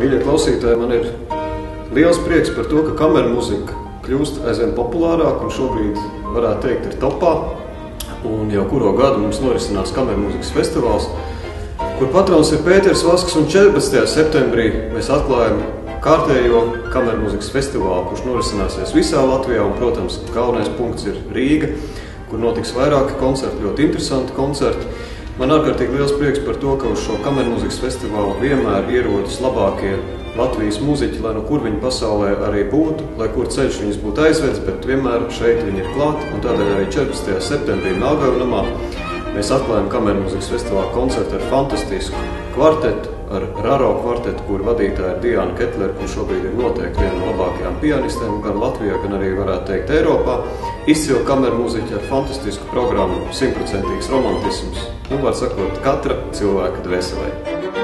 Mīļie klausītāji, man ir liels prieks par to, ka kameru mūzika kļūst aizvien populārāka un šobrīd, varētu teikt, ir topā. Un jau kuro gadu mums norisinās kameru mūzikas festivāls, kur patrons ir Pēters Vasks un 14. septembrī mēs atklājam kārtējo kameru mūzikas festivālu, kurš norisināsies visā Latvijā un, protams, galvenais punkts ir Rīga, kur notiks vairāki koncerti, ļoti interesanti koncerti. Man ārkārtīgi liels prieks par to, ka uz šo kameru mūzikas festivālu vienmēr ierodas labākie Latvijas mūziķi, lai no kur viņi pasaulē arī būtu, lai kur ceļš viņus būtu aizvedis, bet vienmēr šeit viņi ir klāti. Un tādēļ arī 14. septembrī Melgāju namā mēs atklājam kameru mūzikas festivāla koncertu ar fantastisku kvartetu, ar Raro kvartetu, kur vadītāja ir Diana Ketlere, kur šobrīd ir noteikti viena no labākajām pianistēm gan Latvijā, gan arī varētu teikt Eiropā. Izcila kameru mūziķa ar fantastisku programmu, simtprocentīgs romantisms, nu, var sakot, katra cilvēka dvēselē.